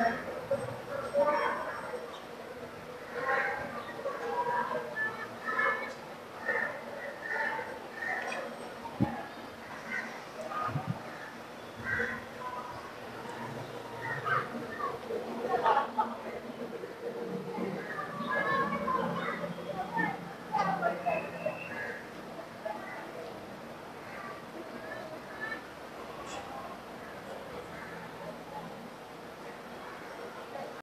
Okay.